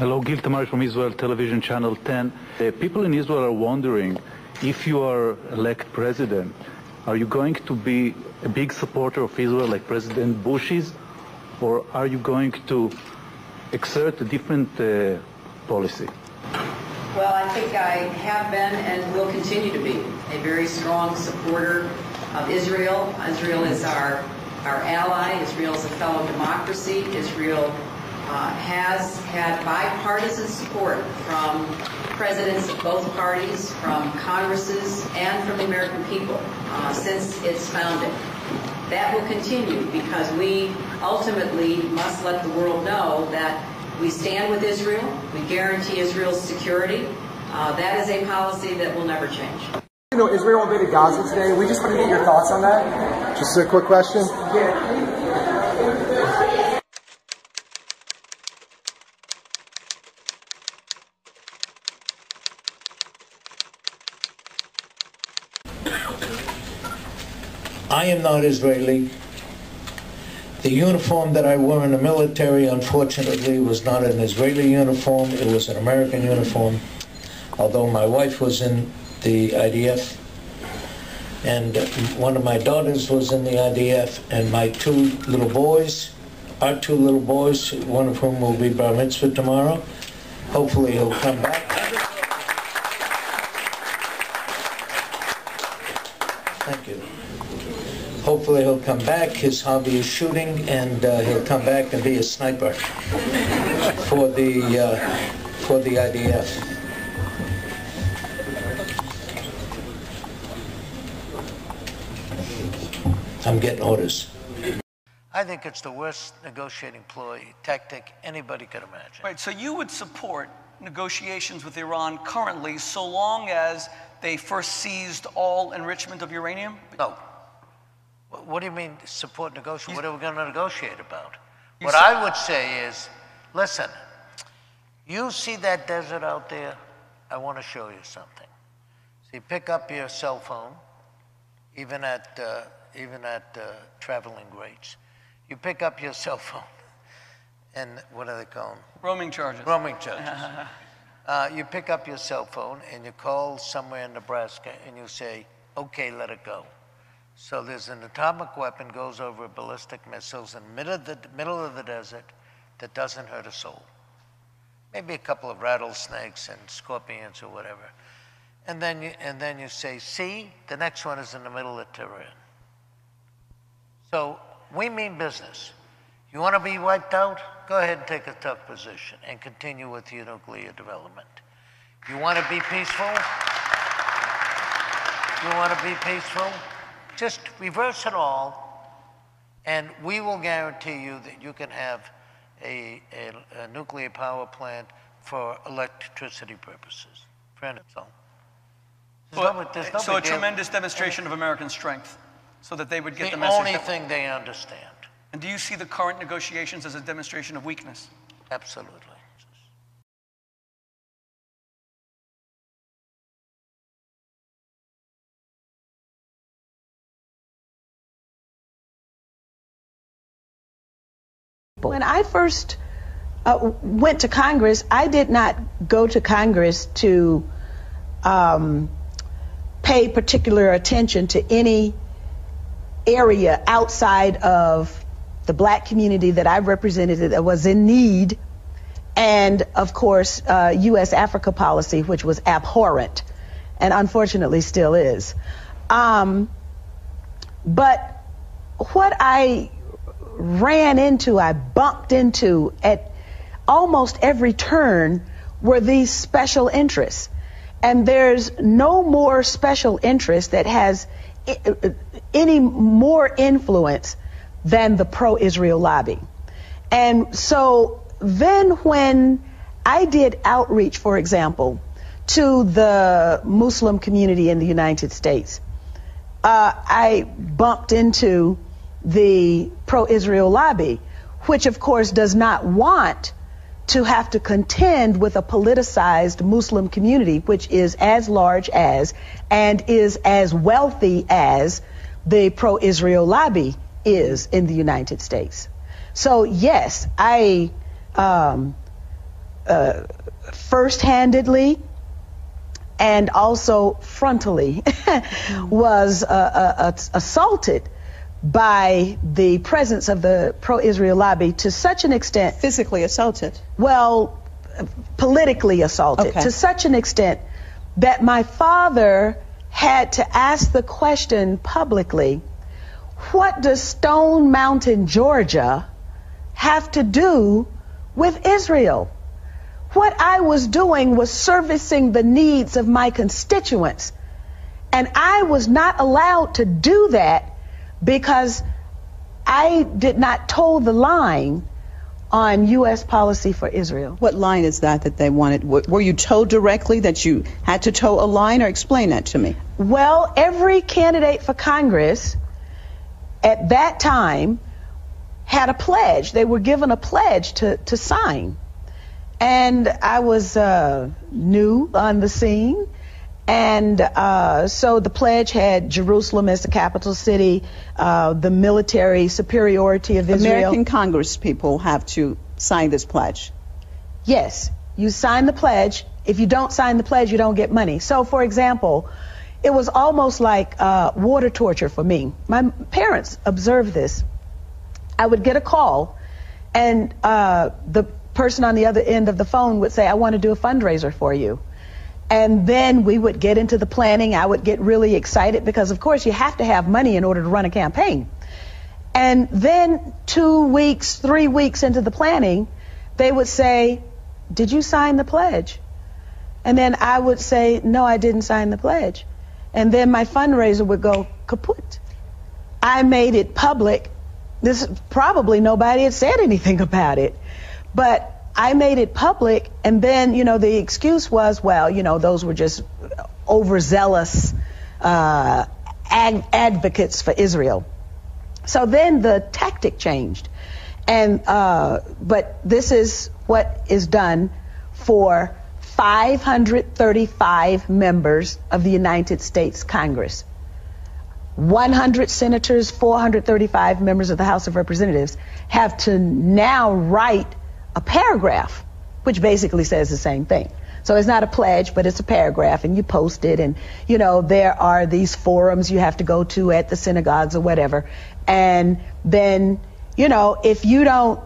Hello, Gil Tamari from Israel Television Channel 10. Uh, people in Israel are wondering if you are elect president, are you going to be a big supporter of Israel like President Bush is, or are you going to exert a different uh, policy? Well, I think I have been and will continue to be a very strong supporter of Israel. Israel is our, our ally. Israel is a fellow democracy. Israel uh, has had bipartisan support from presidents of both parties, from Congresses, and from the American people uh, since its founding. That will continue because we ultimately must let the world know that we stand with Israel, we guarantee Israel's security. Uh, that is a policy that will never change. You know, Israel invaded Gaza today. We just want to get your thoughts on that. Just a quick question. Yeah. I am not Israeli. The uniform that I wore in the military, unfortunately, was not an Israeli uniform. It was an American uniform. Although my wife was in the IDF, and one of my daughters was in the IDF, and my two little boys, our two little boys, one of whom will be bar mitzvah tomorrow. Hopefully he'll come back. Thank you. Hopefully he'll come back. His hobby is shooting, and uh, he'll come back and be a sniper for the uh, for the IDF. I'm getting orders. I think it's the worst negotiating ploy tactic anybody could imagine. Right, so you would support negotiations with Iran currently so long as they first seized all enrichment of uranium? No. What do you mean support negotiation? What are we going to negotiate about? What I would say is, listen, you see that desert out there? I want to show you something. See, pick up your cell phone, even at uh, even at uh, traveling rates. You pick up your cell phone, and what do they call them? Roaming charges. Roaming charges. uh, you pick up your cell phone and you call somewhere in Nebraska and you say, "Okay, let it go." So there's an atomic weapon goes over ballistic missiles in the middle of the, middle of the desert that doesn't hurt a soul. Maybe a couple of rattlesnakes and scorpions or whatever. And then you, and then you say, see, the next one is in the middle of Tehran. So we mean business. You want to be wiped out? Go ahead and take a tough position and continue with your nuclear development. You want to be peaceful? You want to be peaceful? Just reverse it all, and we will guarantee you that you can have a, a, a nuclear power plant for electricity purposes. For so. Well, no, so a tremendous demonstration of American strength, so that they would get the, the message. The only thing they understand. And do you see the current negotiations as a demonstration of weakness? Absolutely. When I first uh, went to Congress, I did not go to Congress to um, pay particular attention to any area outside of the black community that I represented that was in need, and of course, uh, U.S. Africa policy, which was abhorrent and unfortunately still is. Um, but what I ran into, I bumped into at almost every turn were these special interests. And there's no more special interest that has any more influence than the pro Israel lobby. And so then when I did outreach, for example, to the Muslim community in the United States, uh, I bumped into the pro Israel lobby, which of course does not want to have to contend with a politicized Muslim community, which is as large as and is as wealthy as the pro Israel lobby is in the United States. So, yes, I. Um, uh, first-handedly and also frontally was uh, uh, assaulted by the presence of the pro-Israel lobby to such an extent. Physically assaulted? Well, politically assaulted okay. to such an extent that my father had to ask the question publicly, what does Stone Mountain, Georgia have to do with Israel? What I was doing was servicing the needs of my constituents. And I was not allowed to do that because I did not toe the line on U.S. policy for Israel. What line is that that they wanted? Were you told directly that you had to toe a line, or explain that to me? Well, every candidate for Congress at that time had a pledge. They were given a pledge to, to sign. And I was uh, new on the scene. And uh, so the pledge had Jerusalem as the capital city, uh, the military superiority of Israel. American Congress people have to sign this pledge. Yes, you sign the pledge. If you don't sign the pledge, you don't get money. So, for example, it was almost like uh, water torture for me. My parents observed this. I would get a call, and uh, the person on the other end of the phone would say, I want to do a fundraiser for you. And then we would get into the planning. I would get really excited because, of course, you have to have money in order to run a campaign. And then two weeks, three weeks into the planning, they would say, Did you sign the pledge? And then I would say, No, I didn't sign the pledge. And then my fundraiser would go kaput. I made it public. This probably nobody had said anything about it. But I made it public, and then, you know, the excuse was, well, you know, those were just overzealous uh, advocates for Israel. So then the tactic changed. And, uh, but this is what is done for 535 members of the United States Congress. 100 senators, 435 members of the House of Representatives have to now write a paragraph, which basically says the same thing. So it's not a pledge, but it's a paragraph, and you post it, and you know there are these forums you have to go to at the synagogues or whatever, and then you know if you don't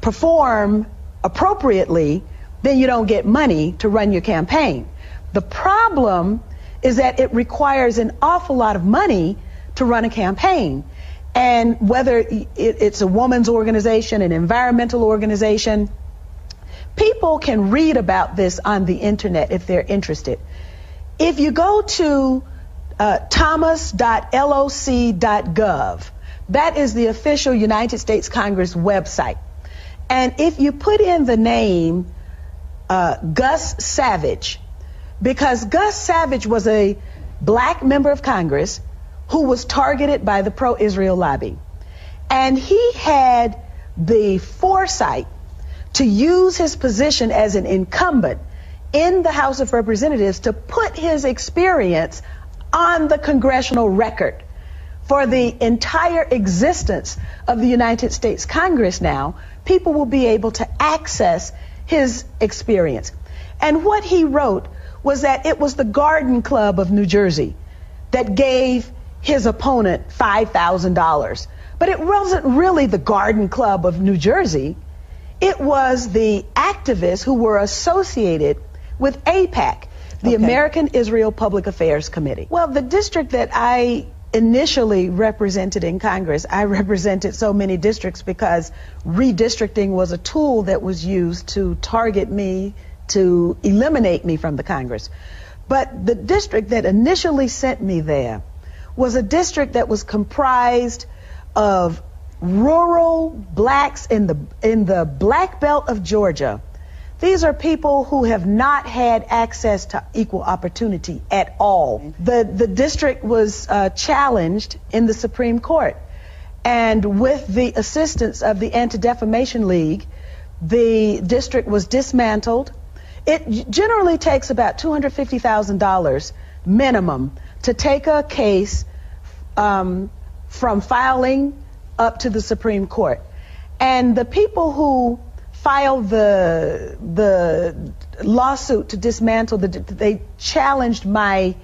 perform appropriately, then you don't get money to run your campaign. The problem is that it requires an awful lot of money to run a campaign. And whether it's a woman's organization, an environmental organization, people can read about this on the internet if they're interested. If you go to uh, thomas.loc.gov, that is the official United States Congress website. And if you put in the name uh, Gus Savage, because Gus Savage was a black member of Congress who was targeted by the pro Israel lobby. And he had the foresight to use his position as an incumbent in the House of Representatives to put his experience on the congressional record. For the entire existence of the United States Congress now, people will be able to access his experience. And what he wrote was that it was the Garden Club of New Jersey that gave his opponent $5,000. But it wasn't really the Garden Club of New Jersey. It was the activists who were associated with AIPAC, the okay. American Israel Public Affairs Committee. Well, the district that I initially represented in Congress, I represented so many districts because redistricting was a tool that was used to target me, to eliminate me from the Congress. But the district that initially sent me there was a district that was comprised of rural blacks in the in the black belt of Georgia. These are people who have not had access to equal opportunity at all. The the district was uh, challenged in the Supreme Court, and with the assistance of the Anti-Defamation League, the district was dismantled. It generally takes about two hundred fifty thousand dollars minimum to take a case um, from filing up to the Supreme Court. And the people who filed the the lawsuit to dismantle the. They challenged my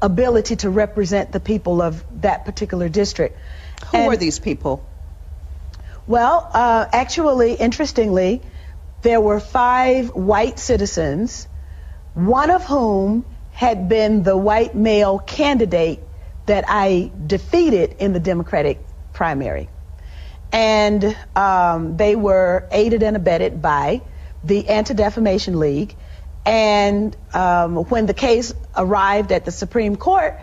ability to represent the people of that particular district. Who And- were these people? Well, uh, actually, interestingly, there were five white citizens, one of whom had been the white male candidate that I defeated in the Democratic primary. And um, they were aided and abetted by the Anti Defamation League. And um, when the case arrived at the Supreme Court,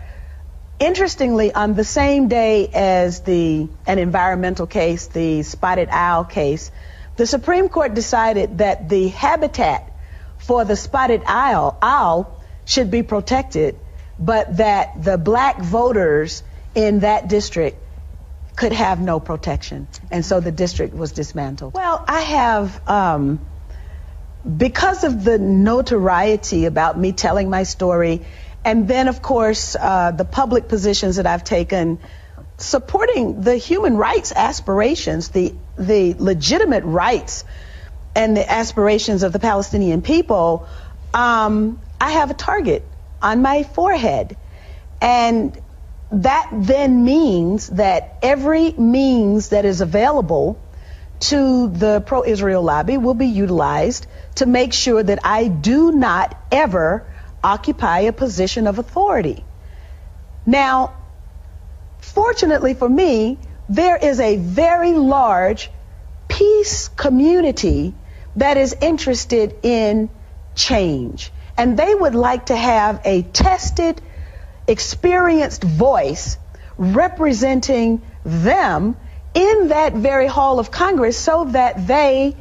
Interestingly, on the same day as the an environmental case, the spotted owl case, the Supreme Court decided that the habitat for the spotted owl, owl should be protected, but that the black voters in that district could have no protection, and so the district was dismantled. Well, I have. Um, because of the notoriety about me telling my story, and then, of course, uh, the public positions that I've taken supporting the human rights aspirations, the, the legitimate rights and the aspirations of the Palestinian people, um, I have a target on my forehead. And that then means that every means that is available to the pro Israel lobby will be utilized to make sure that I do not ever occupy a position of authority. Now, fortunately for me, there is a very large peace community that is interested in change. And they would like to have a tested, experienced voice representing them in that very hall of Congress so that they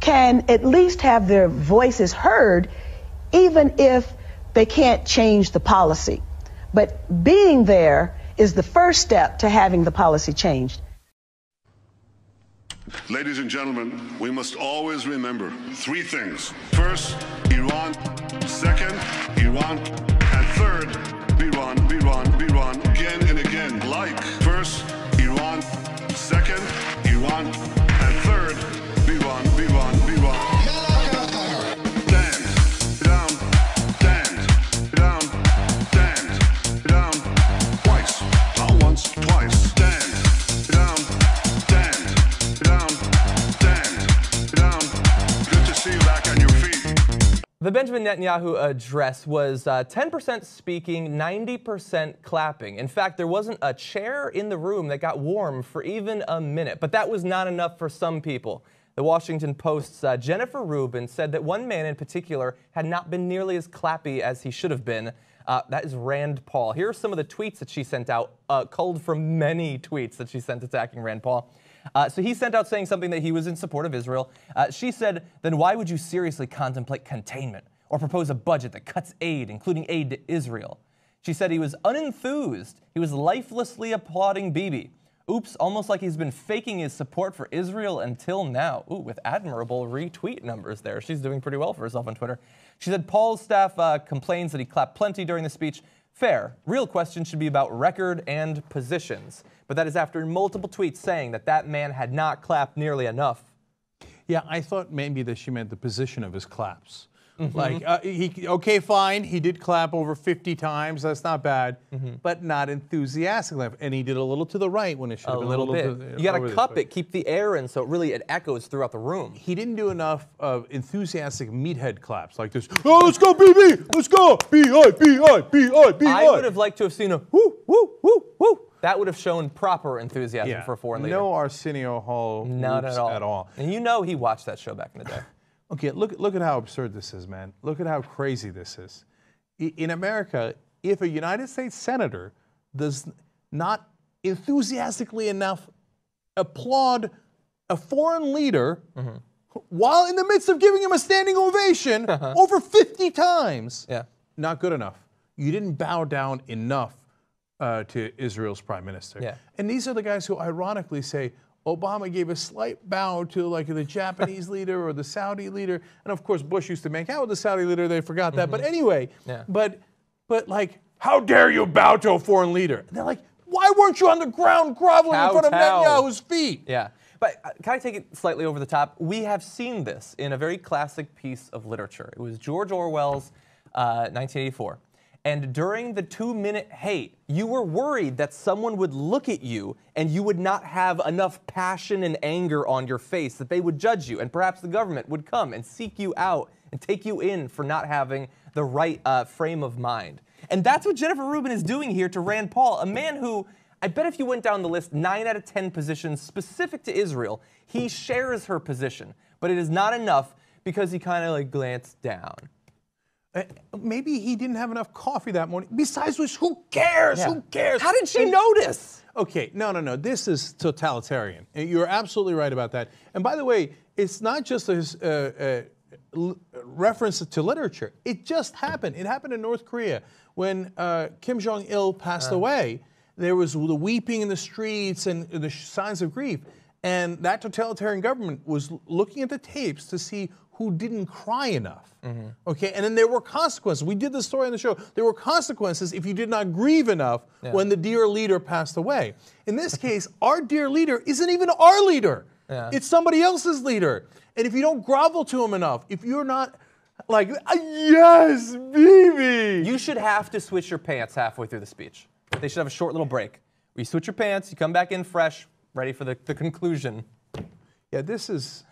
can at least have their voices heard, even if they can't change the policy. But being there is the first step to having the policy changed. Ladies and gentlemen, we must always remember three things. First, Iran. Second, Iran. And third, Iran, Benjamin Netanyahu address was uh, 10% speaking, 90% clapping. In fact, there wasn't a chair in the room that got warm for even a minute. But that was not enough for some people. The Washington Post's uh, Jennifer Rubin said that one man in particular had not been nearly as clappy as he should have been. Uh, that is Rand Paul. Here are some of the tweets that she sent out, uh, culled from many tweets that she sent attacking Rand Paul. Uh, so he sent out saying something that he was in support of Israel. Uh, she said, then why would you seriously contemplate containment or propose a budget that cuts aid, including aid to Israel? She said he was unenthused. He was lifelessly applauding Bibi. Oops, almost like he's been faking his support for Israel until now. Ooh, with admirable retweet numbers there. She's doing pretty well for herself on Twitter. She said Paul's staff uh, complains that he clapped plenty during the speech. Fair. Real question should be about record and positions. But that is after multiple tweets saying that that man had not clapped nearly enough. Yeah, I thought maybe that she meant the position of his claps. Mm-hmm. Like, uh, he okay, fine, he did clap over 50 times. That's not bad, Mm-hmm. but not enthusiastically. Enough. And he did a little to the right when it should A have been little a bit. to, You got to cup it, keep the air in so it really it echoes throughout the room. He didn't do enough of enthusiastic meathead claps like this. Oh, let's go, Bibi! Let's go! B-I, B-I, B-I, B-I. I would have liked to have seen a woo, woo, woo, woo. That would have shown proper enthusiasm yeah. for a foreign leader. No Arsenio Hall Not at all. at all. And you know he watched that show back in the day. Okay, look, look at how absurd this is, man. Look at how crazy this is. In America, if a United States senator does not enthusiastically enough applaud a foreign leader while in the midst of giving him a standing ovation over 50 times, Yeah. not good enough. You didn't bow down enough uh, to Israel's prime minister. Yeah. And these are the guys who ironically say Obama gave a slight bow to like the Japanese leader or the Saudi leader. And of course, Bush used to make out with the Saudi leader. They forgot that. But anyway, Mm-hmm. Yeah. but, but like, how dare you bow to a foreign leader? And they're like, why weren't you on the ground groveling in front of. Netanyahu's feet? Yeah. But uh, can I take it slightly over the top? We have seen this in a very classic piece of literature. It was George Orwell's uh, 1984. And during the two minute hate, you were worried that someone would look at you and you would not have enough passion and anger on your face, that they would judge you, and perhaps the government would come and seek you out and take you in for not having the right uh, frame of mind. And that's what Jennifer Rubin is doing here to Rand Paul, a man who, I bet if you went down the list, nine out of 10 positions specific to Israel, he shares her position. But it is not enough because he kind of like glanced down. Uh, maybe he didn't have enough coffee that morning. Besides which, who cares? Yeah. Who cares? How did she And- notice? Okay, no, no, no. This is totalitarian. You're absolutely right about that. And by the way, it's not just a uh, uh, reference to literature. It just happened. It happened in North Korea when uh, Kim Jong Il passed away. There was the weeping in the streets and the signs of grief. And that totalitarian government was looking at the tapes to see who didn't cry enough. Okay, and then there were consequences. We did this story on the show. There were consequences if you did not grieve enough Yeah. when the dear leader passed away. In this case, our dear leader isn't even our leader. Yeah. It's somebody else's leader. And if you don't grovel to him enough, if you're not like, "Ah, yes, baby. You should have to switch your pants halfway through the speech. They should have a short little break where you switch your pants, you come back in fresh, ready for the, the conclusion. Yeah, this is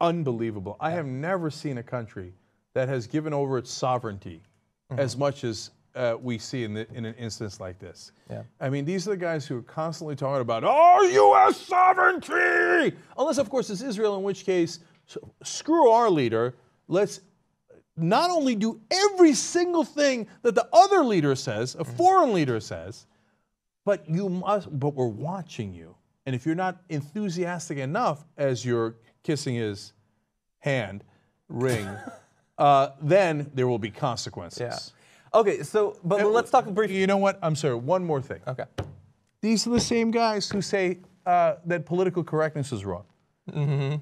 unbelievable. I have never seen a country that has given over its sovereignty Mm-hmm. as much as uh, we see in, the, in an instance like this. Yeah. I mean, these are the guys who are constantly talking about, oh, U.S. sovereignty! Unless, of course, it's Israel, in which case, s- screw our leader. Let's not only do every single thing that the other leader says, a foreign leader says, but you must, but we're watching you. And if you're not enthusiastic enough as you're kissing his hand, ring, uh, then there will be consequences. Yeah. Okay, so, but And let's talk briefly. You know what? I'm sorry. One more thing. Okay. These are the same guys who say uh, that political correctness is wrong. Mm-hmm.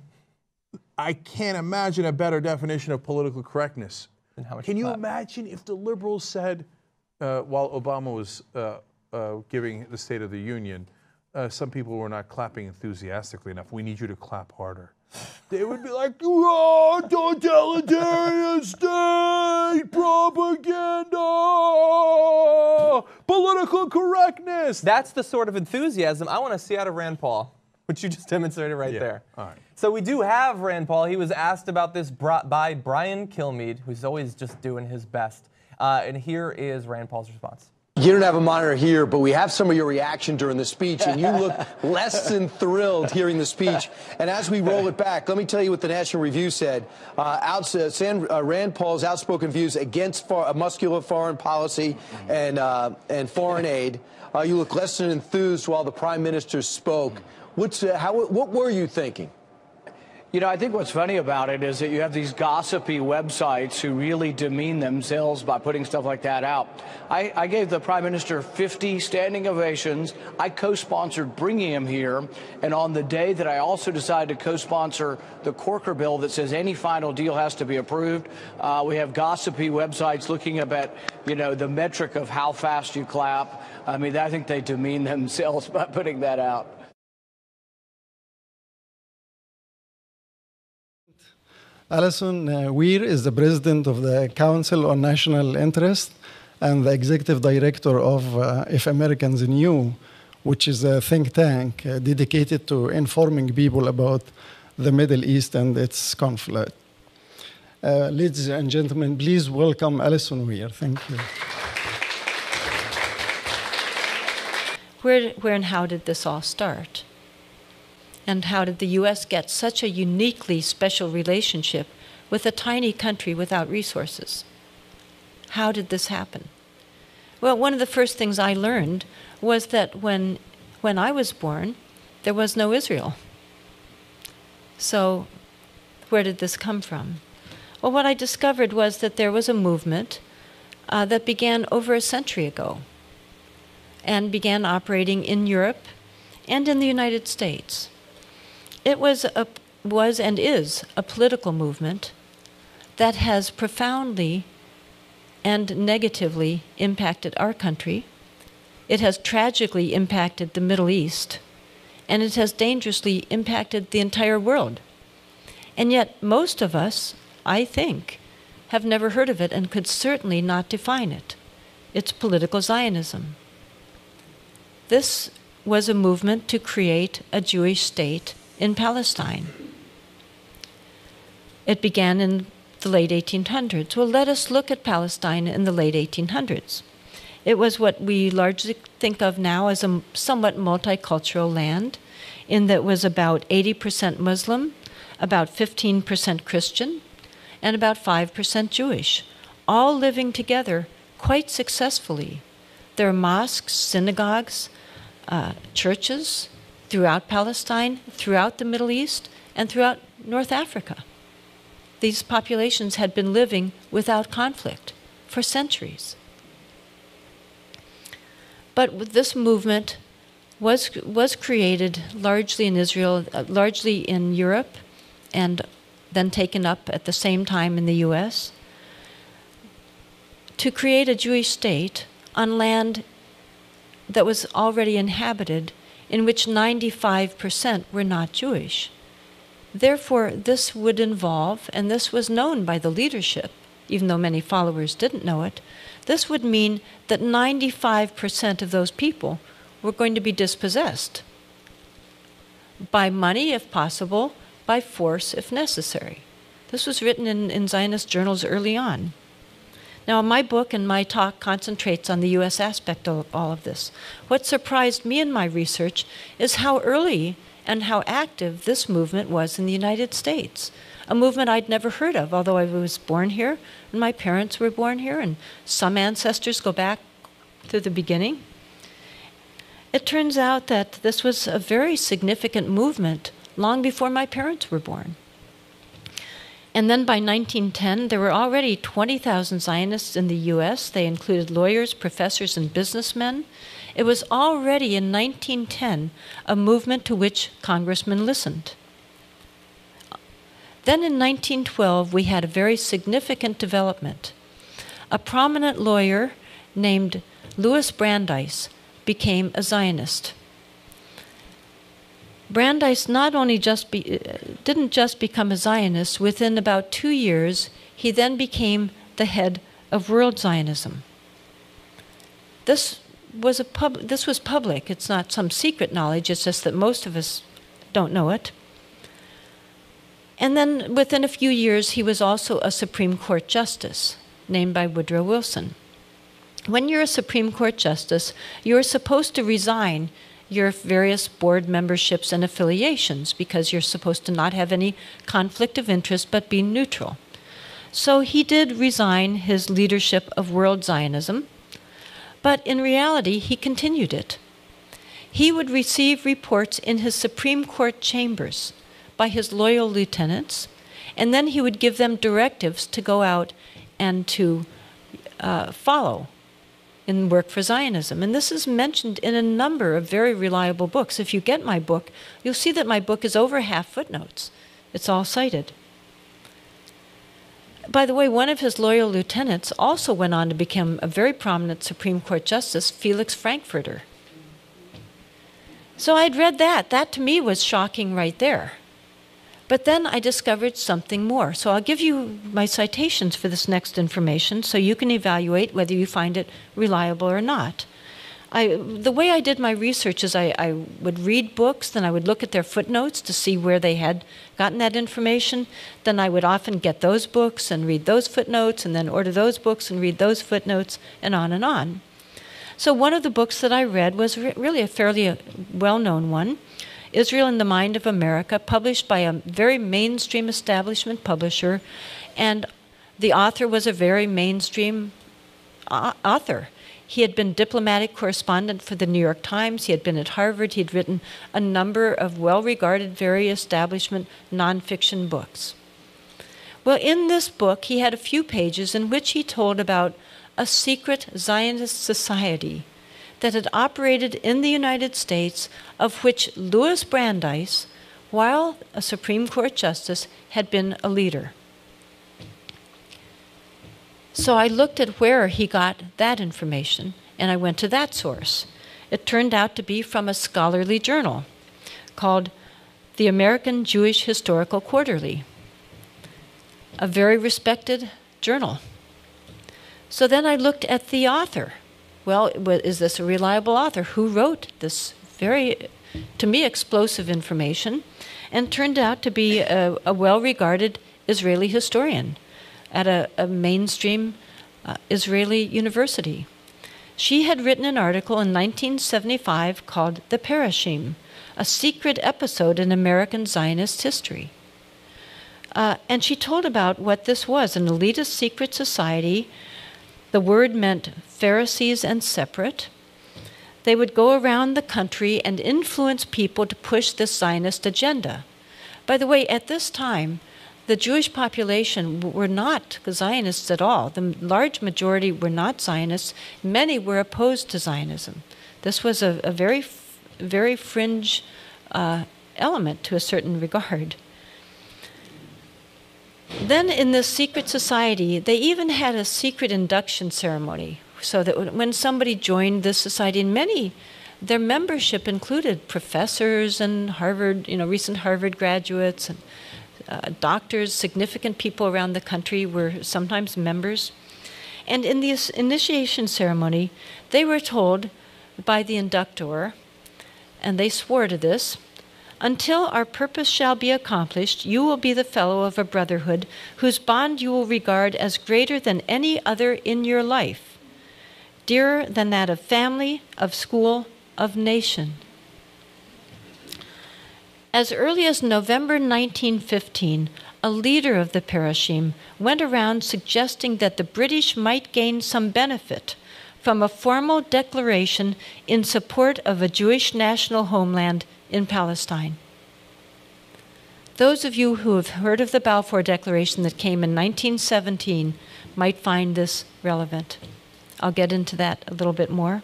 I can't imagine a better definition of political correctness. And how much Can you clap. imagine if the liberals said, uh, while Obama was uh, uh, giving the State of the Union, uh, some people were not clapping enthusiastically enough. We need you to clap harder. They would be like, oh, totalitarian state propaganda, political correctness. That's the sort of enthusiasm I want to see out of Rand Paul, which you just demonstrated right Yeah, there. all right. So we do have Rand Paul. He was asked about this by Brian Kilmeade, who's always just doing his best. Uh, and here is Rand Paul's response. You don't have a monitor here, but we have some of your reaction during the speech, and you look less than thrilled hearing the speech. And as we roll it back, let me tell you what the National Review said. Uh, outs- uh, San, uh, Rand Paul's outspoken views against far, uh, muscular foreign policy and, uh, and foreign aid. Uh, you look less than enthused while the prime minister spoke. What's, uh, how, what were you thinking? You know, I think what's funny about it is that you have these gossipy websites who really demean themselves by putting stuff like that out. I, I gave the prime minister 50 standing ovations. I co-sponsored bringing him here, and on the day that I also decided to co-sponsor the Corker bill that says any final deal has to be approved, uh, we have gossipy websites looking up at you know the metric of how fast you clap. I mean, I think they demean themselves by putting that out. Alison uh, Weir is the president of the Council on National Interest and the executive director of uh, If Americans Knew, which is a think tank uh, dedicated to informing people about the Middle East and its conflict. Uh, ladies and gentlemen, please welcome Alison Weir. Thank you. Where, where and how did this all start? And how did the U.S. get such a uniquely special relationship with a tiny country without resources? How did this happen? Well, one of the first things I learned was that when, when I was born, there was no Israel. So, where did this come from? Well, what I discovered was that there was a movement uh, that began over a century ago and began operating in Europe and in the United States. It was, a, was and is a political movement that has profoundly and negatively impacted our country. It has tragically impacted the Middle East, and it has dangerously impacted the entire world. And yet, most of us, I think, have never heard of it and could certainly not define it. It's political Zionism. This was a movement to create a Jewish state in Palestine. It began in the late 1800s. Well, let us look at Palestine in the late 1800s. It was what we largely think of now as a somewhat multicultural land, in that it was about 80% Muslim, about 15% Christian, and about 5% Jewish, all living together quite successfully. There are mosques, synagogues, uh, churches throughout Palestine, throughout the Middle East, and throughout North Africa. These populations had been living without conflict for centuries. But this movement was, was created largely in Israel, uh, largely in Europe, and then taken up at the same time in the US, to create a Jewish state on land that was already inhabited, in which 95% were not Jewish. Therefore, this would involve, and this was known by the leadership, even though many followers didn't know it, this would mean that 95% of those people were going to be dispossessed by money, if possible, by force, if necessary. This was written in, in Zionist journals early on. Now, my book and my talk concentrates on the U.S. aspect of all of this. What surprised me in my research is how early and how active this movement was in the United States. A movement I'd never heard of, although I was born here and my parents were born here, and some ancestors go back to the beginning. It turns out that this was a very significant movement long before my parents were born. And then by 1910, there were already 20,000 Zionists in the US. They included lawyers, professors, and businessmen. It was already in 1910 a movement to which congressmen listened. Then in 1912, we had a very significant development. A prominent lawyer named Louis Brandeis became a Zionist. Brandeis not only just be, uh, didn't just become a Zionist, within about two years, he then became the head of World Zionism. This was, a pub, this was public. It's not some secret knowledge, it's just that most of us don't know it. And then within a few years, he was also a Supreme Court justice named by Woodrow Wilson. When you're a Supreme Court justice, you're supposed to resign your various board memberships and affiliations because you're supposed to not have any conflict of interest but be neutral. So he did resign his leadership of World Zionism, but in reality, he continued it. He would receive reports in his Supreme Court chambers by his loyal lieutenants, and then he would give them directives to go out and to uh, follow in Work for Zionism. And this is mentioned in a number of very reliable books. If you get my book, you'll see that my book is over half footnotes. It's all cited. By the way, one of his loyal lieutenants also went on to become a very prominent Supreme Court Justice, Felix Frankfurter. So I'd read that. That to me was shocking right there. But then I discovered something more. So I'll give you my citations for this next information so you can evaluate whether you find it reliable or not. I, the way I did my research is I, I, would read books, then I would look at their footnotes to see where they had gotten that information. Then I would often get those books and read those footnotes, and then order those books and read those footnotes, and on and on. So, one of the books that I read was re really a fairly uh, well known one. Israel in the Mind of America, published by a very mainstream establishment publisher, and the author was a very mainstream uh, author. He had been diplomatic correspondent for the New York Times. He had been at Harvard. He had written a number of well regarded, very establishment nonfiction books. Well, in this book, he had a few pages in which he told about a secret Zionist society that had operated in the United States, of which Louis Brandeis, while a Supreme Court justice, had been a leader. So I looked at where he got that information, and I went to that source. It turned out to be from a scholarly journal called the American Jewish Historical Quarterly, a very respected journal. So then I looked at the author. Well, is this a reliable author? Who wrote this very, to me, explosive information? And turned out to be a, a well regarded Israeli historian at a, a mainstream uh, Israeli university. She had written an article in 1975 called The Parushim, a secret episode in American Zionist history. Uh, and she told about what this was an elitist secret society. The word meant Pharisees and separate. They would go around the country and influence people to push this Zionist agenda. By the way, at this time, the Jewish population were not Zionists at all. The large majority were not Zionists. Many were opposed to Zionism. This was a, a very, very fringe uh, element to a certain regard. Then, in this secret society, they even had a secret induction ceremony so that when somebody joined this society, and many, their membership included professors and Harvard, you know, recent Harvard graduates and uh, doctors, significant people around the country were sometimes members. And in this initiation ceremony, they were told by the inductor, and they swore to this until our purpose shall be accomplished, you will be the fellow of a brotherhood whose bond you will regard as greater than any other in your life, dearer than that of family, of school, of nation. As early as November 1915, a leader of the Parushim went around suggesting that the British might gain some benefit from a formal declaration in support of a Jewish national homeland in Palestine. Those of you who have heard of the Balfour Declaration that came in 1917 might find this relevant. I'll get into that a little bit more.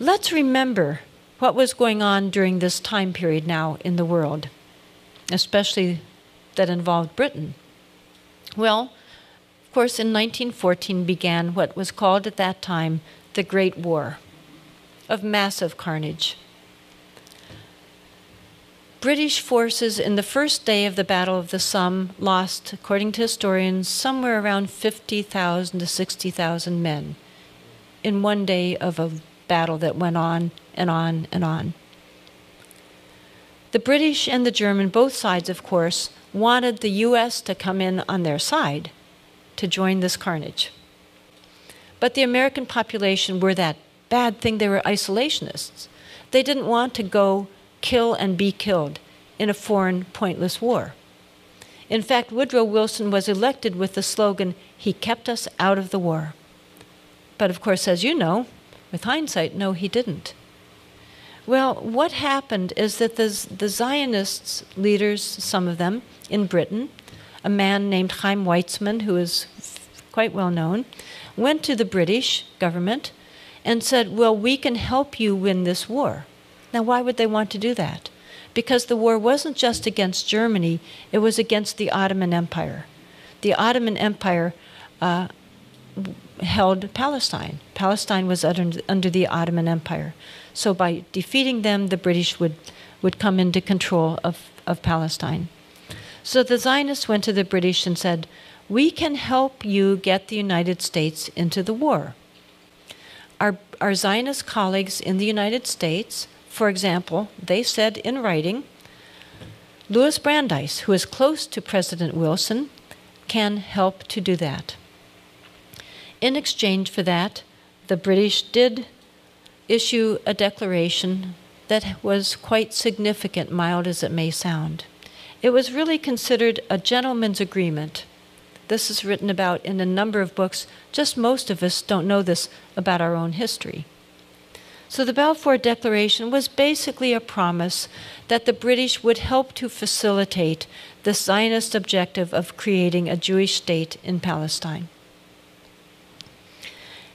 Let's remember what was going on during this time period now in the world, especially that involved Britain. Well, of course, in 1914 began what was called at that time the Great War of massive carnage. British forces in the first day of the Battle of the Somme lost, according to historians, somewhere around 50,000 to 60,000 men in one day of a battle that went on and on and on. The British and the German, both sides, of course, wanted the U.S. to come in on their side to join this carnage. But the American population were that bad thing, they were isolationists. They didn't want to go kill and be killed in a foreign, pointless war. In fact, Woodrow Wilson was elected with the slogan, He kept us out of the war. But of course, as you know, with hindsight, no, he didn't. Well, what happened is that the, the Zionists leaders, some of them in Britain, a man named Chaim Weizmann, who is quite well known, went to the British government and said, Well, we can help you win this war. Now, why would they want to do that? Because the war wasn't just against Germany, it was against the Ottoman Empire. The Ottoman Empire uh, held Palestine. Palestine was under, under the Ottoman Empire. So by defeating them, the British would, would come into control of, of Palestine. So the Zionists went to the British and said, We can help you get the United States into the war. Our, our Zionist colleagues in the United States, for example, they said in writing, Louis Brandeis, who is close to President Wilson, can help to do that. In exchange for that, the British did issue a declaration that was quite significant, mild as it may sound. It was really considered a gentleman's agreement. This is written about in a number of books. Just most of us don't know this about our own history. So the Balfour Declaration was basically a promise that the British would help to facilitate the Zionist objective of creating a Jewish state in Palestine.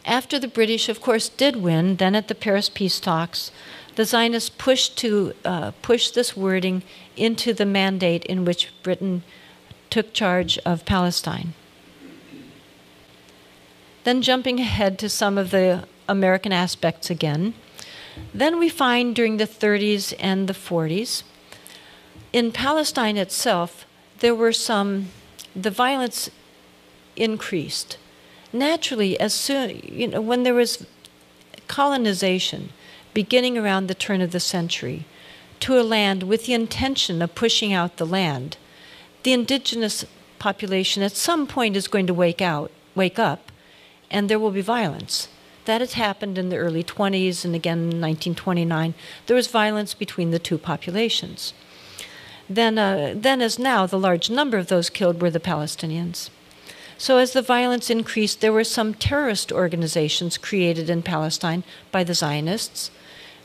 After the British, of course, did win, then at the Paris peace talks, the Zionists pushed to uh, push this wording into the mandate in which Britain took charge of Palestine. Then, jumping ahead to some of the American aspects again, Then we find during the 30s and the 40s, in Palestine itself, there were some, the violence increased. Naturally, as soon, you know, when there was colonization beginning around the turn of the century to a land with the intention of pushing out the land, the indigenous population at some point is going to wake out, wake up, and there will be violence. That had happened in the early 20s and again in 1929. There was violence between the two populations. Then, uh, then as now, the large number of those killed were the Palestinians. So, as the violence increased, there were some terrorist organizations created in Palestine by the Zionists.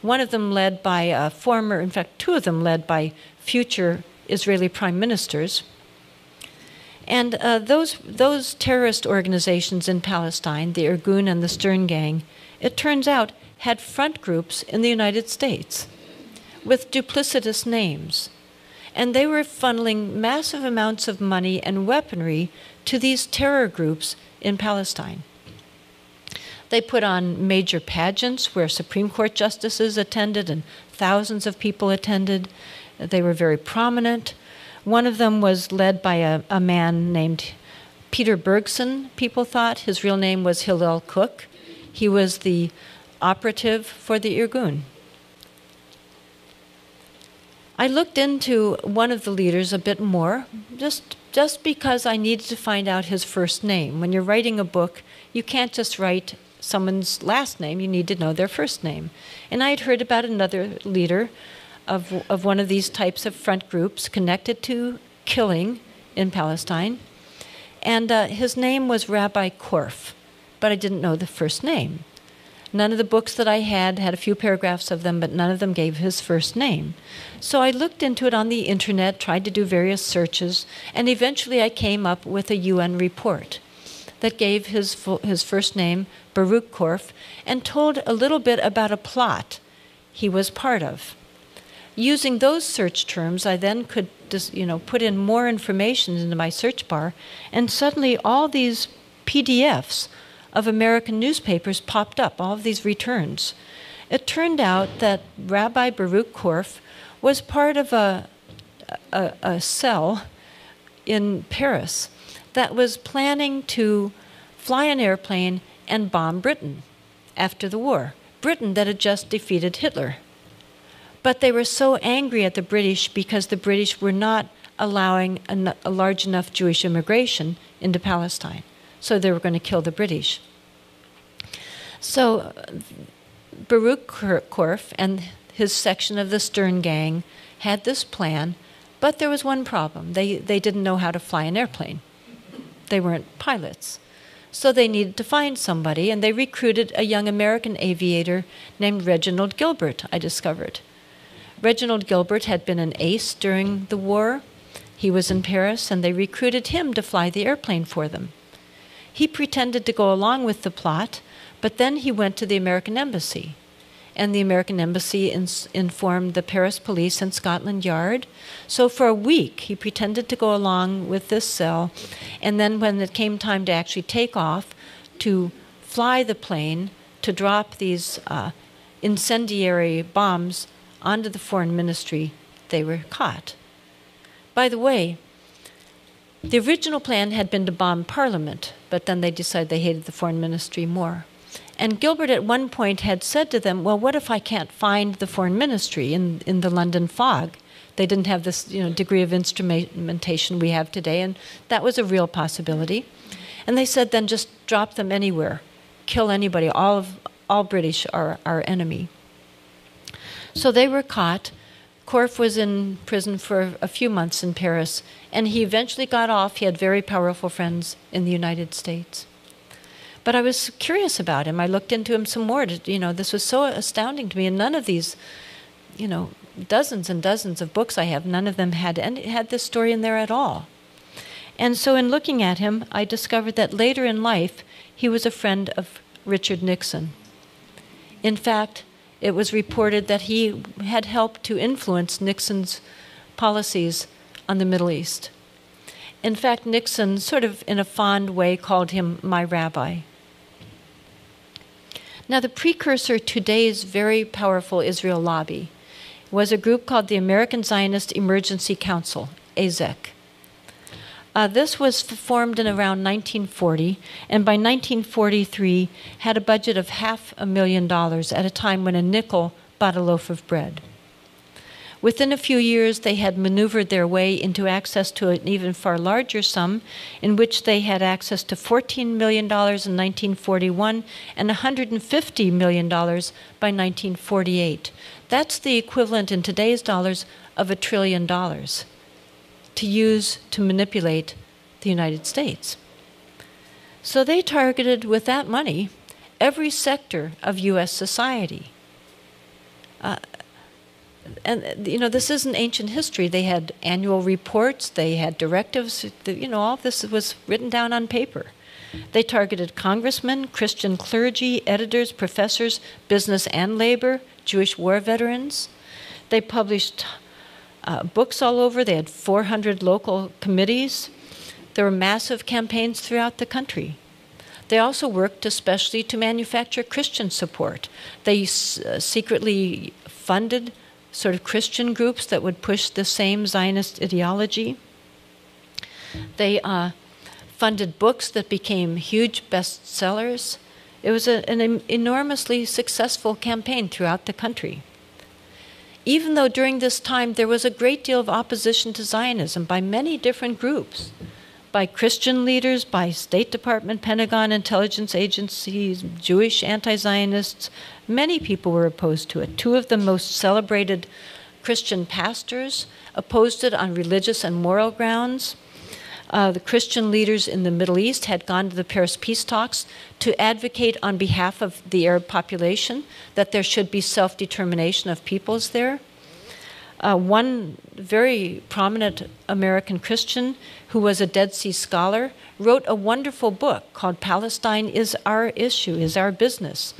One of them led by a former, in fact, two of them led by future Israeli prime ministers. And uh, those, those terrorist organizations in Palestine, the Irgun and the Stern Gang, it turns out had front groups in the United States with duplicitous names. And they were funneling massive amounts of money and weaponry to these terror groups in Palestine. They put on major pageants where Supreme Court justices attended and thousands of people attended. They were very prominent. One of them was led by a, a man named Peter Bergson, people thought. His real name was Hillel Kook. He was the operative for the Irgun. I looked into one of the leaders a bit more, just, just because I needed to find out his first name. When you're writing a book, you can't just write someone's last name, you need to know their first name. And I had heard about another leader of, of one of these types of front groups connected to killing in Palestine. And uh, his name was Rabbi Korff, but I didn't know the first name. None of the books that I had had a few paragraphs of them, but none of them gave his first name. So I looked into it on the internet, tried to do various searches, and eventually I came up with a UN report that gave his, his first name, Baruch Korff, and told a little bit about a plot he was part of. Using those search terms, I then could just, you know, put in more information into my search bar, and suddenly all these PDFs of American newspapers popped up, all of these returns. It turned out that Rabbi Baruch Korff was part of a, a, a cell in Paris that was planning to fly an airplane and bomb Britain after the war. Britain that had just defeated Hitler. But they were so angry at the British because the British were not allowing a, large enough Jewish immigration into Palestine. So they were going to kill the British. So Baruch Korff and his section of the Stern Gang had this plan, but there was one problem. They, they didn't know how to fly an airplane. They weren't pilots. So they needed to find somebody, and they recruited a young American aviator named Reginald Gilbert, I discovered. Reginald Gilbert had been an ace during the war. He was in Paris, and they recruited him to fly the airplane for them. He pretended to go along with the plot, but then he went to the American Embassy. And the American Embassy ins- informed the Paris police and Scotland Yard. So for a week, he pretended to go along with this cell. And then when it came time to actually take off, to fly the plane, to drop these uh, incendiary bombs onto the foreign ministry, they were caught. By the way, the original plan had been to bomb Parliament, but then they decided they hated the foreign ministry more. And Gilbert at one point had said to them, Well, what if I can't find the foreign ministry in, in the London fog? They didn't have this you know, degree of instrumentation we have today, and that was a real possibility. And they said, Then just drop them anywhere, kill anybody. All, of, all British are our enemy. So they were caught. Korff was in prison for a few months in Paris, and he eventually got off. He had very powerful friends in the United States. But I was curious about him. I looked into him some more. To, you know, this was so astounding to me, and none of these, you know, dozens and dozens of books I have, none of them had any, had this story in there at all. And so, in looking at him, I discovered that later in life, he was a friend of Richard Nixon. In fact, it was reported that he had helped to influence Nixon's policies on the Middle East. In fact, Nixon, sort of in a fond way, called him my rabbi. Now, the precursor to today's very powerful Israel lobby was a group called the American Zionist Emergency Council, AZEC. Uh, this was formed in around 1940, and by 1943 had a budget of half a million dollars at a time when a nickel bought a loaf of bread. Within a few years, they had maneuvered their way into access to an even far larger sum, in which they had access to $14 million in 1941 and $150 million by 1948. That's the equivalent in today's dollars of a trillion dollars to use to manipulate the United States. So they targeted with that money every sector of U.S. society. Uh, and you know this isn't ancient history. They had annual reports. They had directives. You know all of this was written down on paper. They targeted congressmen, Christian clergy, editors, professors, business and labor, Jewish war veterans. They published uh, books all over. They had 400 local committees. There were massive campaigns throughout the country. They also worked especially to manufacture Christian support. They uh, secretly funded sort of Christian groups that would push the same Zionist ideology. They uh, funded books that became huge bestsellers. It was a, an enormously successful campaign throughout the country. Even though during this time there was a great deal of opposition to Zionism by many different groups, by Christian leaders, by State Department, Pentagon, intelligence agencies, Jewish anti Zionists, Many people were opposed to it. Two of the most celebrated Christian pastors opposed it on religious and moral grounds. Uh, the Christian leaders in the Middle East had gone to the Paris peace talks to advocate on behalf of the Arab population that there should be self determination of peoples there. Uh, one very prominent American Christian who was a Dead Sea scholar wrote a wonderful book called Palestine is Our Issue, is Our Business,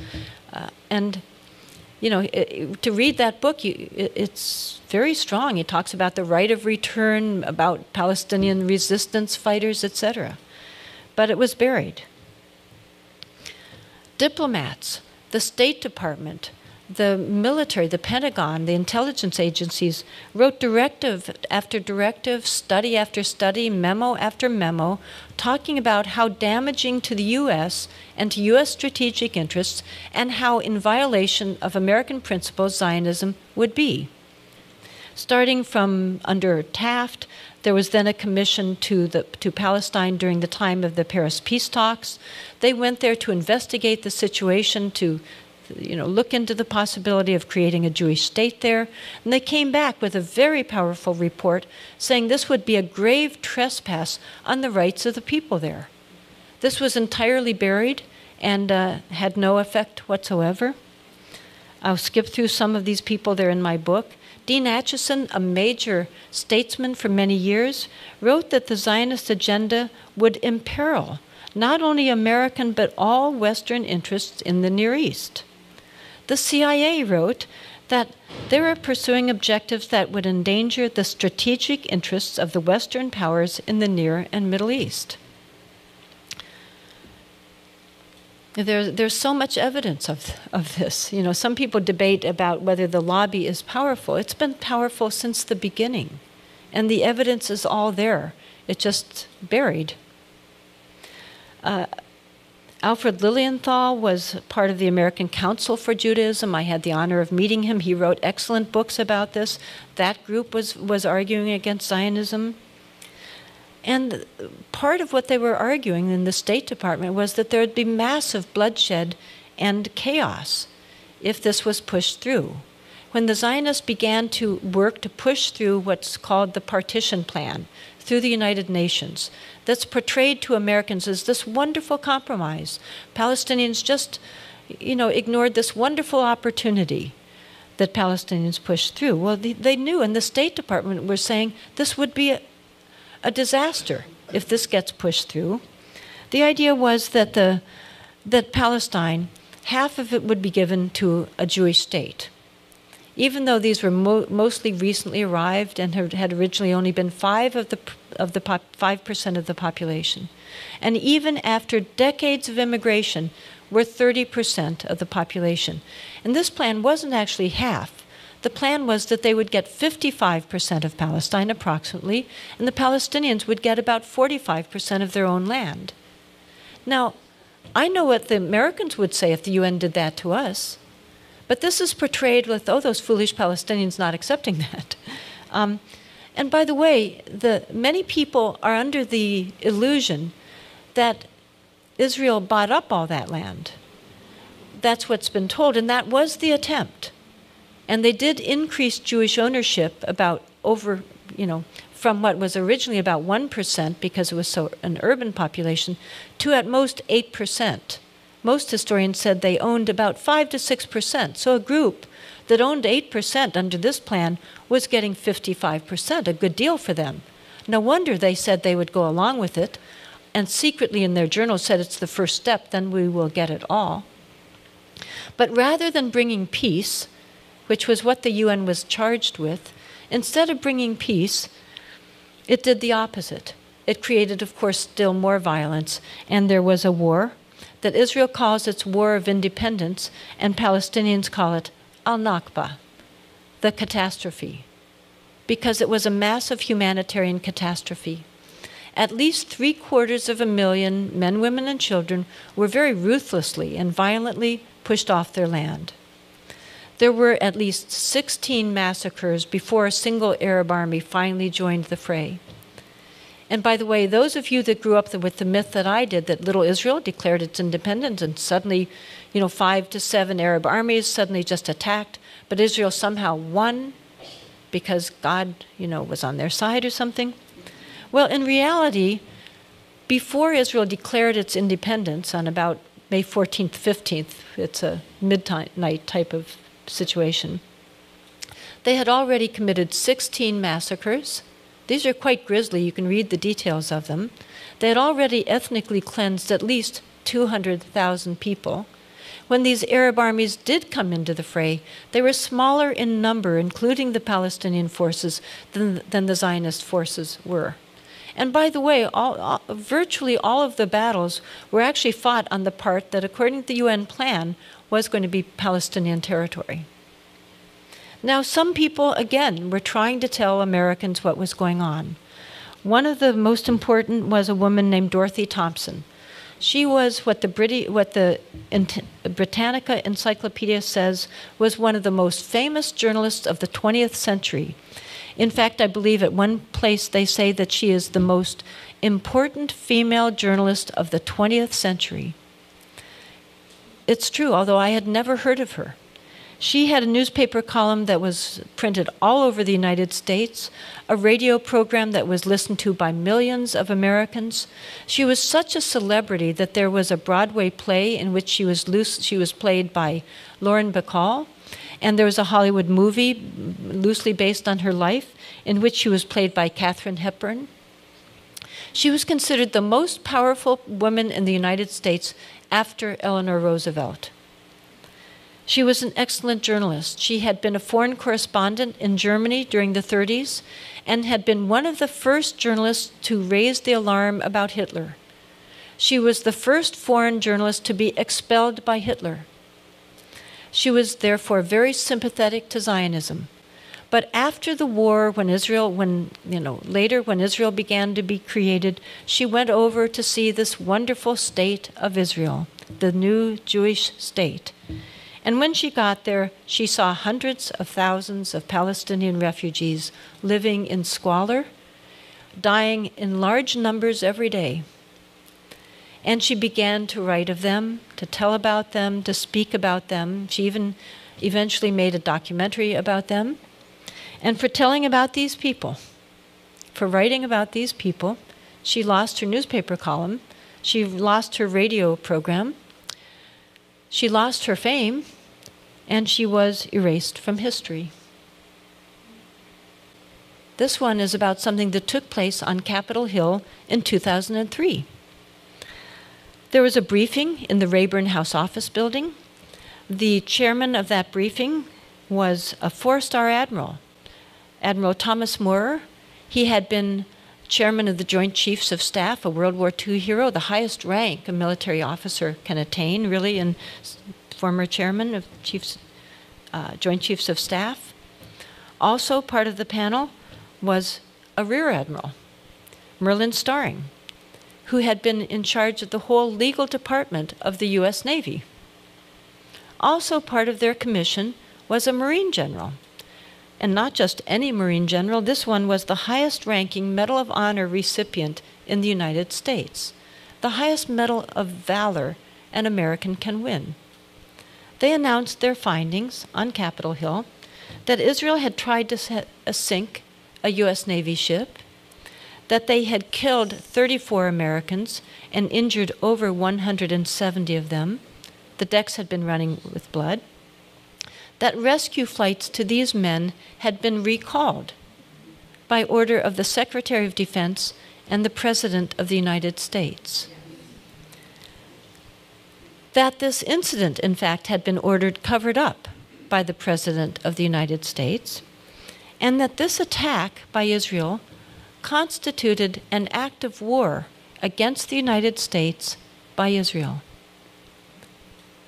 uh, and you know, it, to read that book, you, it, it's very strong. It talks about the right of return, about Palestinian resistance fighters, etc. But it was buried. Diplomats, the State Department, the military, the Pentagon, the intelligence agencies wrote directive after directive, study after study, memo after memo, talking about how damaging to the U.S. and to U.S. strategic interests and how in violation of American principles Zionism would be. Starting from under Taft, there was then a commission to, the, to Palestine during the time of the Paris peace talks. They went there to investigate the situation, to you know, look into the possibility of creating a Jewish state there. And they came back with a very powerful report saying this would be a grave trespass on the rights of the people there. This was entirely buried and uh, had no effect whatsoever. I'll skip through some of these people there in my book. Dean Acheson, a major statesman for many years, wrote that the Zionist agenda would imperil not only American but all Western interests in the Near East. The CIA wrote that they were pursuing objectives that would endanger the strategic interests of the Western powers in the Near and Middle East. There, there's so much evidence of, of this. You know, some people debate about whether the lobby is powerful. It's been powerful since the beginning, and the evidence is all there. It's just buried. Uh, Alfred Lilienthal was part of the American Council for Judaism. I had the honor of meeting him. He wrote excellent books about this. That group was, was arguing against Zionism. And part of what they were arguing in the State Department was that there would be massive bloodshed and chaos if this was pushed through. When the Zionists began to work to push through what's called the partition plan through the United Nations, that's portrayed to Americans as this wonderful compromise. Palestinians just, you know, ignored this wonderful opportunity that Palestinians pushed through. Well, they, they knew, and the State Department were saying this would be a, a disaster if this gets pushed through. The idea was that the that Palestine, half of it would be given to a Jewish state even though these were mo- mostly recently arrived and had originally only been five of the of the five percent of the population, and even after decades of immigration, were 30% of the population. And this plan wasn't actually half. The plan was that they would get 55% of Palestine, approximately, and the Palestinians would get about 45% of their own land. Now, I know what the Americans would say if the UN did that to us, but this is portrayed with, oh, those foolish Palestinians not accepting that. Um, and by the way, the, many people are under the illusion that Israel bought up all that land. That's what's been told, and that was the attempt. And they did increase Jewish ownership about over, you know, from what was originally about 1% because it was so an urban population to at most 8%. Most historians said they owned about 5 to 6%. So a group that owned 8% under this plan was getting 55%, a good deal for them. No wonder they said they would go along with it and secretly in their journal said it's the first step, then we will get it all. But rather than bringing peace, which was what the UN was charged with, instead of bringing peace, it did the opposite. It created, of course, still more violence, and there was a war that Israel calls its War of Independence, and Palestinians call it Al Nakba, the catastrophe, because it was a massive humanitarian catastrophe at least three quarters of a million men, women, and children were very ruthlessly and violently pushed off their land. There were at least 16 massacres before a single Arab army finally joined the fray. And by the way, those of you that grew up with the myth that I did, that little Israel declared its independence and suddenly, you know, five to seven Arab armies suddenly just attacked, but Israel somehow won because God, you know, was on their side or something. Well, in reality, before Israel declared its independence on about May 14th, 15th, it's a midnight type of situation, they had already committed 16 massacres. These are quite grisly, you can read the details of them. They had already ethnically cleansed at least 200,000 people. When these Arab armies did come into the fray, they were smaller in number, including the Palestinian forces, than, than the Zionist forces were. And by the way, all, all, virtually all of the battles were actually fought on the part that, according to the UN plan, was going to be Palestinian territory. Now, some people, again, were trying to tell Americans what was going on. One of the most important was a woman named Dorothy Thompson. She was what the, Briti- what the Britannica Encyclopedia says was one of the most famous journalists of the 20th century. In fact, I believe at one place they say that she is the most important female journalist of the 20th century. It's true, although I had never heard of her. She had a newspaper column that was printed all over the United States, a radio program that was listened to by millions of Americans. She was such a celebrity that there was a Broadway play in which she was, loose, she was played by Lauren Bacall. And there was a Hollywood movie loosely based on her life in which she was played by Katharine Hepburn. She was considered the most powerful woman in the United States after Eleanor Roosevelt. She was an excellent journalist. She had been a foreign correspondent in Germany during the 30s and had been one of the first journalists to raise the alarm about Hitler. She was the first foreign journalist to be expelled by Hitler. She was therefore very sympathetic to Zionism. But after the war, when Israel, when, you know, later when Israel began to be created, she went over to see this wonderful state of Israel, the new Jewish state. And when she got there, she saw hundreds of thousands of Palestinian refugees living in squalor, dying in large numbers every day. And she began to write of them, to tell about them, to speak about them. She even eventually made a documentary about them. And for telling about these people, for writing about these people, she lost her newspaper column, she lost her radio program, she lost her fame, and she was erased from history. This one is about something that took place on Capitol Hill in 2003. There was a briefing in the Rayburn House Office building. The chairman of that briefing was a four star admiral, Admiral Thomas Moorer. He had been chairman of the Joint Chiefs of Staff, a World War II hero, the highest rank a military officer can attain, really, and former chairman of Chiefs, uh, Joint Chiefs of Staff. Also, part of the panel was a Rear Admiral, Merlin Staring, who had been in charge of the whole legal department of the U.S. Navy. Also, part of their commission was a Marine general. And not just any Marine general, this one was the highest ranking Medal of Honor recipient in the United States, the highest Medal of Valor an American can win. They announced their findings on Capitol Hill that Israel had tried to sink a U.S. Navy ship, that they had killed 34 Americans and injured over 170 of them. The decks had been running with blood. That rescue flights to these men had been recalled by order of the Secretary of Defense and the President of the United States. That this incident, in fact, had been ordered covered up by the President of the United States, and that this attack by Israel constituted an act of war against the United States by Israel.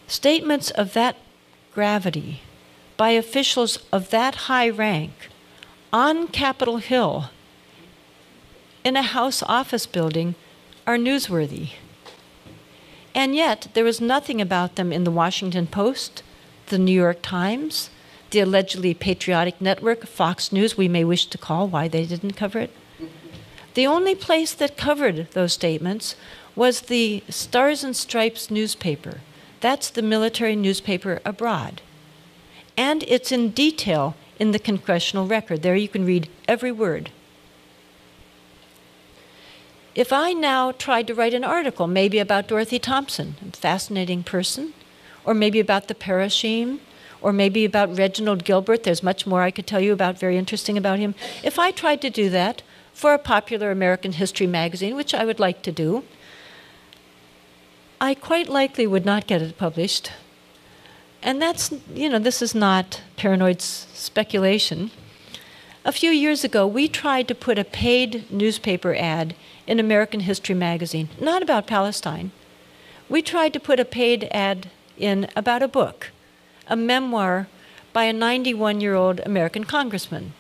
Statements of that gravity by officials of that high rank on Capitol Hill in a House office building are newsworthy. And yet, there was nothing about them in the Washington Post, the New York Times, the allegedly patriotic network, Fox News, we may wish to call why they didn't cover it. The only place that covered those statements was the Stars and Stripes newspaper. That's the military newspaper abroad. And it's in detail in the congressional record. There you can read every word. If I now tried to write an article, maybe about Dorothy Thompson, a fascinating person, or maybe about the Parushim, or maybe about Reginald Gilbert, there's much more I could tell you about, very interesting about him. If I tried to do that for a popular American history magazine, which I would like to do, I quite likely would not get it published. And that's, you know, this is not paranoid speculation. A few years ago, we tried to put a paid newspaper ad in American History magazine, not about Palestine. We tried to put a paid ad in about a book, a memoir by a 91 year old American congressman.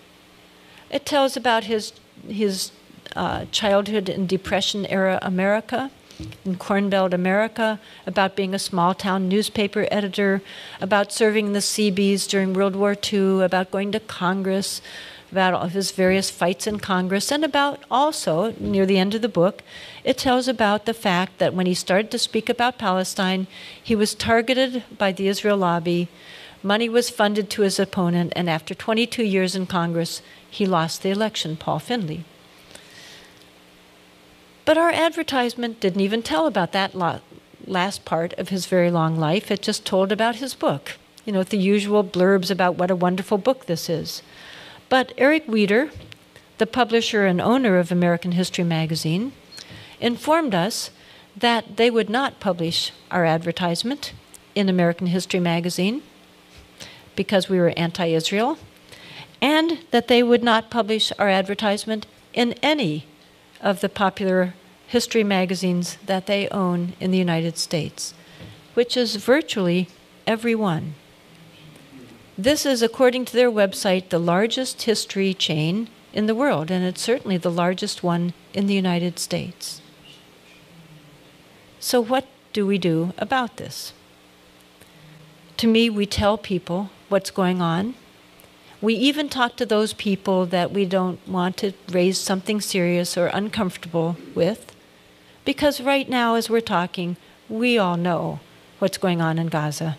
It tells about his, his uh, childhood in Depression era America, in Corn Belt America, about being a small town newspaper editor, about serving the Seabees during World War II, about going to Congress, about all his various fights in Congress, and about also, near the end of the book, it tells about the fact that when he started to speak about Palestine, he was targeted by the Israel lobby, money was funded to his opponent, and after 22 years in Congress, he lost the election, Paul Findley. But our advertisement didn't even tell about that last part of his very long life. It just told about his book, you know, with the usual blurbs about what a wonderful book this is. But Eric Weider, the publisher and owner of American History magazine, informed us that they would not publish our advertisement in American History magazine because we were anti Israel, and that they would not publish our advertisement in any of the popular history magazines that they own in the United States, which is virtually every one. This is, according to their website, the largest history chain in the world, and it's certainly the largest one in the United States. So, what do we do about this? To me, we tell people what's going on. We even talk to those people that we don't want to raise something serious or uncomfortable with, because right now, as we're talking, we all know what's going on in Gaza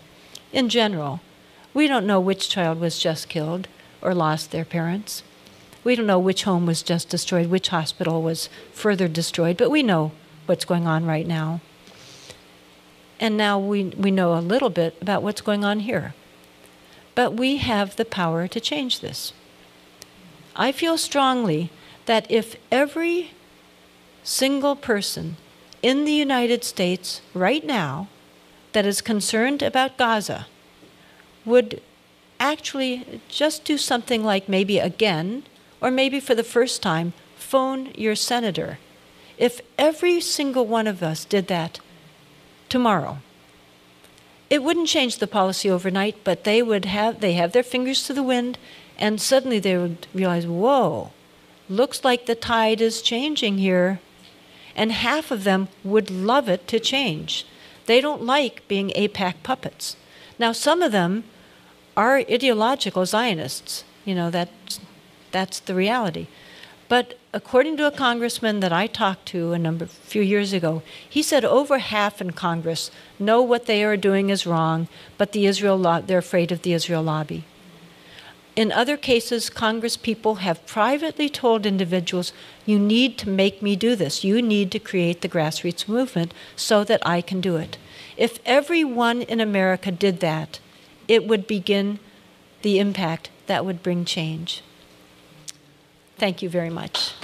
in general we don't know which child was just killed or lost their parents. We don't know which home was just destroyed, which hospital was further destroyed, but we know what's going on right now. And now we, we know a little bit about what's going on here. But we have the power to change this. I feel strongly that if every single person in the United States right now that is concerned about Gaza would actually just do something like maybe again, or maybe for the first time, phone your senator. If every single one of us did that tomorrow, it wouldn't change the policy overnight, but they would have they have their fingers to the wind and suddenly they would realize, whoa, looks like the tide is changing here. And half of them would love it to change. They don't like being AIPAC puppets. Now, some of them are ideological Zionists. You know, that, that's the reality. But according to a congressman that I talked to a number few years ago, he said over half in Congress know what they are doing is wrong, but the Israel lo- they're afraid of the Israel lobby. In other cases, Congress people have privately told individuals, you need to make me do this. You need to create the grassroots movement so that I can do it. If everyone in America did that, it would begin the impact that would bring change. Thank you very much.